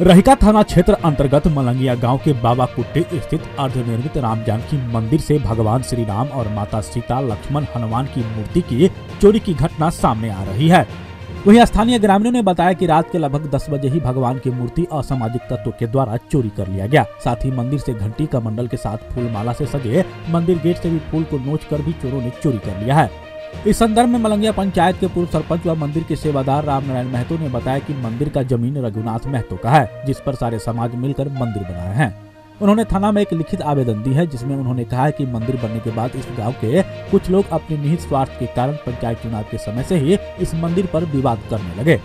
रहिका थाना क्षेत्र अंतर्गत मलंगिया गाँव के बाबा कुट्टी स्थित अर्धनिर्मित राम जानकी मंदिर से भगवान श्री राम और माता सीता लक्ष्मण हनुमान की मूर्ति की चोरी की घटना सामने आ रही है। वहीं स्थानीय ग्रामीणों ने बताया कि रात के लगभग 10 बजे ही भगवान की मूर्ति असामाजिक तत्वों के द्वारा चोरी कर लिया गया। साथ ही मंदिर से घंटी का मंडल के साथ फूल माला से सजे मंदिर गेट से भी फूल को नोच कर भी चोरों ने चोरी कर लिया है। इस संदर्भ में मलंगिया पंचायत के पूर्व सरपंच व मंदिर के सेवादार राम नारायण महतो ने बताया कि मंदिर का ज़मीन रघुनाथ महतो का है, जिस पर सारे समाज मिलकर मंदिर बनाए हैं। उन्होंने थाना में एक लिखित आवेदन दी है, जिसमें उन्होंने कहा है कि मंदिर बनने के बाद इस गाँव के कुछ लोग अपने निहित स्वार्थ के कारण पंचायत चुनाव के समय से ही इस मंदिर पर विवाद करने लगे,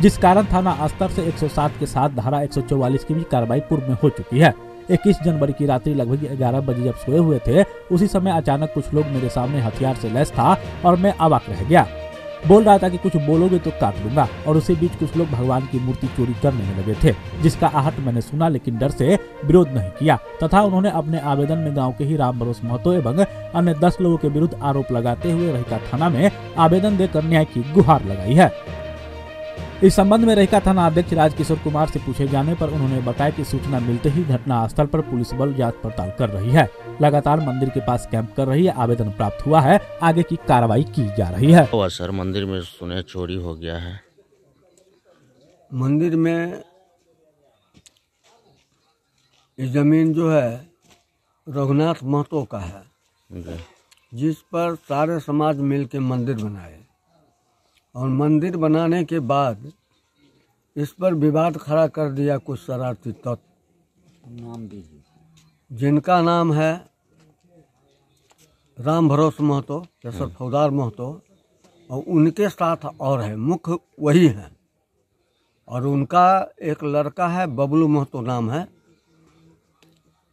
जिस कारण थाना स्तर से 107 के साथ धारा 144 की भी कार्रवाई पूर्व में हो चुकी है। 21 जनवरी की रात्रि लगभग 11 बजे जब सोए हुए थे, उसी समय अचानक कुछ लोग मेरे सामने हथियार से लैस था और मैं अवाक रह गया। बोल रहा था कि कुछ बोलोगे तो काट लूँगा और उसी बीच कुछ लोग भगवान की मूर्ति चोरी करने में लगे थे, जिसका आहट मैंने सुना लेकिन डर से विरोध नहीं किया। तथा उन्होंने अपने आवेदन में गाँव के ही राम भरोस महतो एवं अन्य दस लोगों के विरुद्ध आरोप लगाते हुए रहिका थाना में आवेदन देकर न्याय की गुहार लगाई है। इस संबंध में रहिका थाना अध्यक्ष राजकिशोर कुमार से पूछे जाने पर उन्होंने बताया कि सूचना मिलते ही घटना स्थल पर पुलिस बल जाँच पड़ताल कर रही है। लगातार मंदिर के पास कैंप कर रही है आवेदन प्राप्त हुआ है आगे की कार्रवाई की जा रही है। सर मंदिर में सुने चोरी हो गया है। मंदिर में ज़मीन जो है रघुनाथ महतो का है जिस पर सारे समाज मिल के मंदिर बनाए। और मंदिर बनाने के बाद इस पर विवाद खड़ा कर दिया कुछ शरारती तत्व। नाम दीजिए। जिनका नाम है राम भरोस महतो केसर फौदार महतो और उनके साथ और है मुख्य वही हैं। और उनका एक लड़का है बबलू महतो नाम है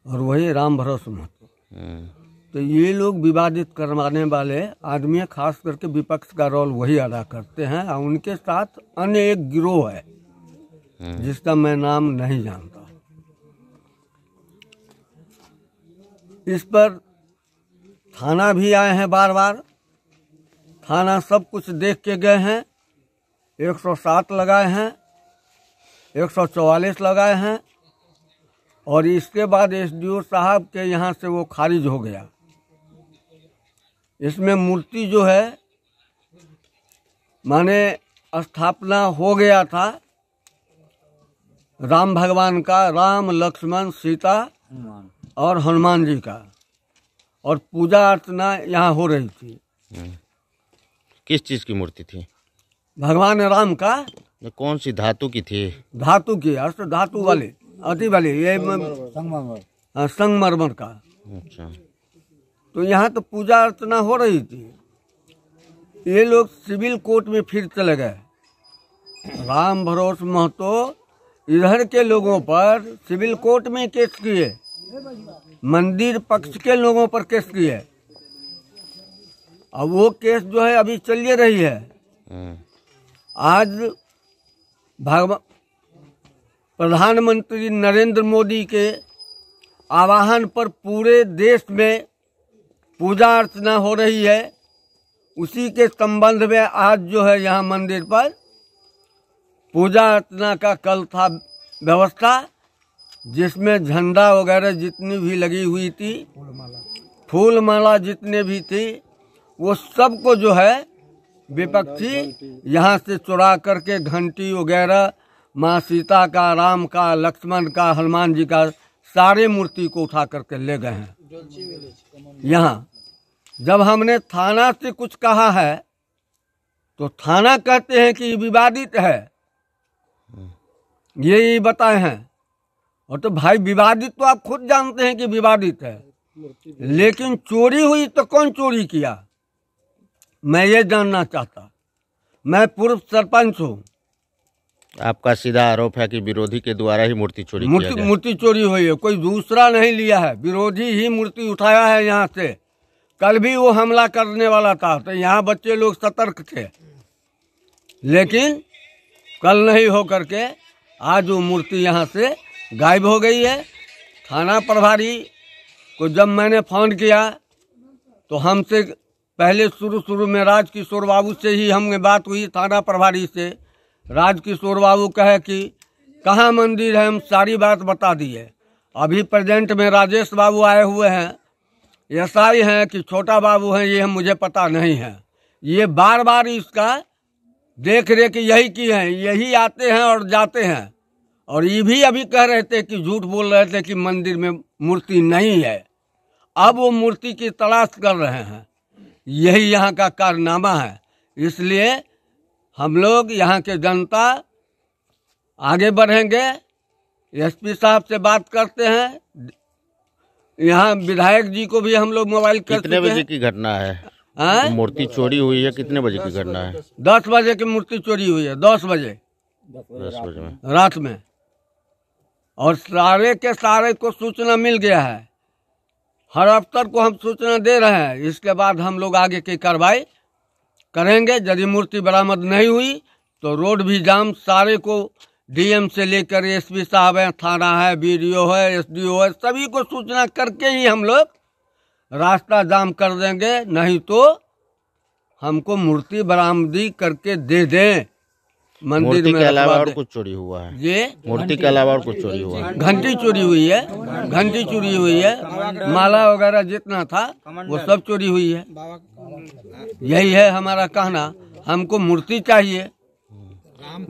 और वही राम भरोस महतो। हम्म, तो ये लोग विवादित करवाने वाले आदमी खास करके विपक्ष का रोल वही अदा करते हैं और उनके साथ अन्य एक गिरोह है हम्म, जिसका मैं नाम नहीं जानता। इस पर थाना भी आए हैं बार बार थाना सब कुछ देख के गए हैं। 107 लगाए हैं 144 लगाए हैं और इसके बाद एसडीओ साहब के यहाँ से वो खारिज हो गया। इसमें मूर्ति जो है माने स्थापना हो गया था। राम भगवान का राम लक्ष्मण सीता और हनुमान जी का। और पूजा अर्चना यहाँ हो रही थी। हम्म। किस चीज़ की मूर्ति थी? भगवान राम का? ये कौन सी धातु की थी? धातु की अष्ट धातु वाले अति वाले ये म- हाँ, संगमरमर का। अच्छा। तो यहाँ तो पूजा अर्चना हो रही थी। ये लोग सिविल कोर्ट में फिर चले गए। राम भरोस महतो इधर के लोगों पर सिविल कोर्ट में केस किए। मंदिर पक्ष के लोगों पर केस किए। अब वो केस जो है अभी चलिए रही है। हम्म, आज भगवान प्रधानमंत्री नरेंद्र मोदी के आवाहन पर पूरे देश में पूजा अर्चना हो रही है, उसी के संबंध में आज जो है यहाँ मंदिर पर पूजा अर्चना का कल था व्यवस्था, जिसमें झंडा वगैरह जितनी भी लगी हुई थी फूल माला जितने भी थी, वो सबको जो है विपक्षी यहाँ से चुरा करके घंटी वगैरह, माँ सीता का, राम का, लक्ष्मण का, हनुमान जी का सारे मूर्ति को उठा करके ले गए हैं। यहाँ जब हमने थाना से कुछ कहा है तो थाना कहते हैं कि विवादित है। ये ये बताए हैं। और तो भाई विवादित तो आप खुद जानते हैं कि विवादित है। लेकिन चोरी हुई तो कौन चोरी किया? मैं ये जानना चाहता। मैं पूर्व सरपंच हूँ। आपका सीधा आरोप है कि विरोधी के द्वारा ही मूर्ति चोरी मूर्ति मूर्ति चोरी हुई है कोई दूसरा नहीं लिया है। विरोधी ही मूर्ति उठाया है यहाँ से। कल भी वो हमला करने वाला था तो यहाँ बच्चे लोग सतर्क थे। लेकिन कल नहीं हो करके आज वो मूर्ति यहाँ से गायब हो गई है। थाना प्रभारी को जब मैंने फ़ोन किया तो हमसे पहले शुरू शुरू में राजकिशोर बाबू से ही हमने बात हुई थाना प्रभारी से। राजकिशोर बाबू कहे कि, कहाँ मंदिर है? हम सारी बात बता दिए। अभी प्रेजेंट में राजेश बाबू आए हुए हैं। एसआई हैं कि छोटा बाबू हैं, ये मुझे पता नहीं है। ये बार बार इसका देख रेख यही की है, यही आते हैं और जाते हैं। और ये भी अभी कह रहे थे कि झूठ बोल रहे थे कि मंदिर में मूर्ति नहीं है। अब वो मूर्ति की तलाश कर रहे हैं। यही यहाँ का कारनामा है। इसलिए हम लोग यहाँ के जनता आगे बढ़ेंगे। एसपी साहब से बात करते हैं। यहाँ विधायक जी को भी हम लोग मोबाइल कर कितने बजे की घटना है? हाँ? मूर्ति चोरी हुई है कितने बजे की घटना है? दस बजे की मूर्ति चोरी हुई है दस बजे। दस बजे में। रात में। और सारे के सारे को सूचना मिल गया है। हर अफसर को हम सूचना दे रहे हैं। इसके बाद हम लोग आगे की कार्रवाई करेंगे, यदि मूर्ति बरामद नहीं हुई तो रोड भी जाम। सारे को डीएम से लेकर एसपी साहब है, थाना है, बीडीओ है, एसडीओ है, सभी को सूचना करके ही हम लोग रास्ता जाम कर देंगे, नहीं तो हमको मूर्ति बरामदी करके दे दें। मंदिर में के अलावा और कुछ चोरी हुआ है। ये? मूर्ति के अलावा और कुछ चोरी हुआ है। घंटी चोरी हुई है घंटी चोरी हुई है माला वगैरह जितना था वो सब चोरी हुई है। यही है हमारा कहना हमको मूर्ति चाहिए।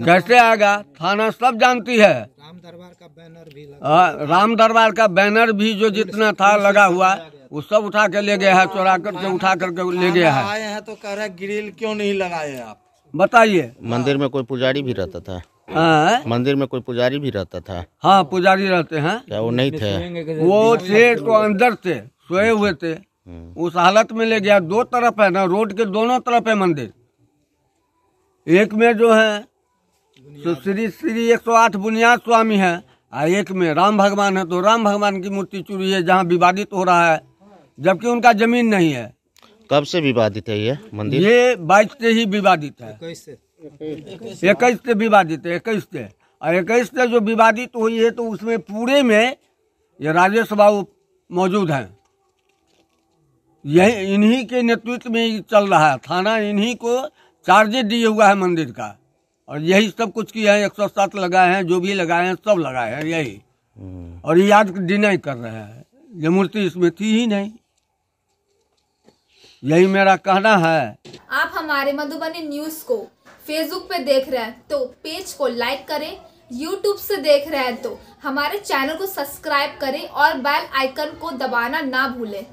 कैसे आएगा थाना सब जानती है। राम दरबार का बैनर भी लगा आ, राम दरबार का बैनर भी जो जितना था लगा हुआ वो सब उठा के ले गया है चोरा करके उठा करके ले गया है। आए हैं तो कह रहे हैं ग्रिल क्यों नहीं लगाए आप? बताइए। मंदिर में कोई पुजारी भी रहता था। हाँ। मंदिर में कोई पुजारी भी रहता था। हाँ पुजारी रहते हैं। क्या वो नहीं थे? वो थे तो अंदर थे सोए हुए थे। हम्म। उस हालत में ले गया दो तरफ़ है ना रोड के दोनों तरफ़ है मंदिर। एक में जो है सो श्री श्री 108 बुनियाद स्वामी है और एक में राम भगवान है। तो राम भगवान की मूर्ति चुरी है जहाँ विवादित हो रहा है जबकि उनका ज़मीन नहीं है। कब से विवादित है ये मंदिर? ये बाईस से ही विवादित है। इक्कीस से। विवादित है इक्कीस से। और इक्कीस से जो विवादित हुई है तो उसमें पूरे में ये राजेश बाबू मौजूद हैं। यही इन्हीं के नेतृत्व में चल रहा है। थाना इन्हीं को चार्जेज दिए हुआ है मंदिर का। और यही सब कुछ किया है एक सौ सात लगाए हैं जो भी लगाए हैं सब लगाए हैं यही। हम्म। और ये आज डिनाई कर रहे हैं। ये मूर्ति इसमें थी ही नहीं। यही मेरा कहना है। आप हमारे मधुबनी न्यूज़ को फेसबुक पे देख रहे हैं तो पेज को लाइक करें यूट्यूब से देख रहे हैं तो हमारे चैनल को सब्सक्राइब करें और बेल आइकन को दबाना ना भूलें।